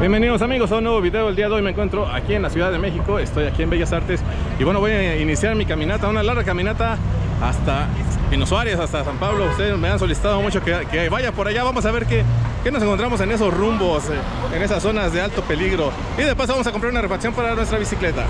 Bienvenidos amigos a un nuevo video. El día de hoy me encuentro aquí en la Ciudad de México. Estoy aquí en Bellas Artes y bueno, voy a iniciar mi caminata, una larga caminata hasta Pino Suárez, hasta San Pablo. Ustedes me han solicitado mucho que, que vaya por allá. Vamos a ver qué, qué, nos encontramos en esos rumbos, eh, en esas zonas de alto peligro. Y después vamos a comprar una refacción para nuestra bicicleta.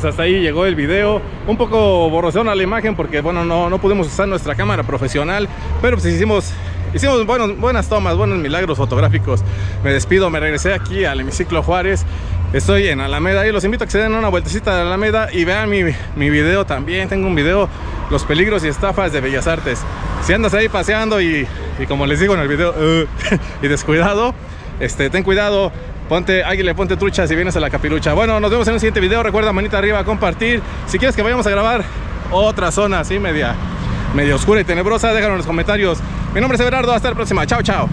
Pues hasta ahí llegó el video. Un poco borrosón a la imagen porque, bueno, no, no pudimos usar nuestra cámara profesional. Pero pues hicimos, hicimos buenos, buenas tomas, buenos milagros fotográficos. Me despido, me regresé aquí al hemiciclo Juárez. Estoy en Alameda y los invito a que se den una vueltecita de Alameda y vean mi, mi video también. Tengo un video, los peligros y estafas de Bellas Artes. Si andas ahí paseando y, y como les digo en el video, y descuidado, este, ten cuidado, ponte águila, ponte trucha si vienes a la capirucha. Bueno, nos vemos en un siguiente video. Recuerda, manita arriba, compartir. Si quieres que vayamos a grabar otra zona así media, media oscura y tenebrosa, déjalo en los comentarios. Mi nombre es Everardo, hasta la próxima. Chao, chao.